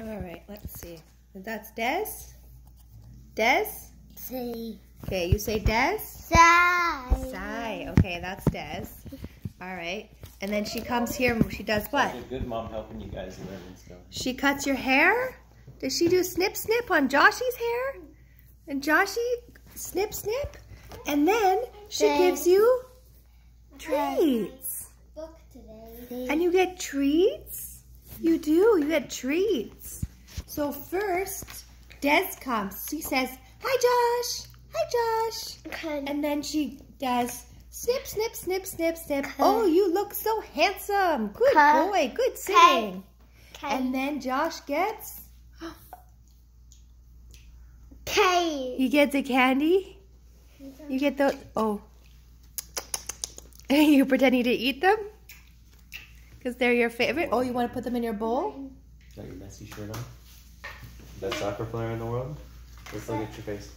All right, let's see. That's Dez? Dez? Say. Okay, you say Dez? Sai. Sai. Okay, that's Dez. All right. And then she comes here and she does what? A good mom helping you guys learn and stuff. She cuts your hair? Does she do snip snip on Joshy's hair? And Joshy snip snip? And then she Then- gives you treats. Book today. And you get treats? You do. You get treats. So first, Dez comes. She says, Hi, Josh. Hi, Josh. Okay. And then she does snip, snip, snip, snip, snip. Oh, you look so handsome. Good Cut. boy. Good singing. Okay. And then Josh gets, K. he gets a candy. You get the, oh. you pretending to eat them? Because they're your favorite? Oh, you want to put them in your bowl? Got your messy shirt on. Best soccer player in the world. Let's look at your face.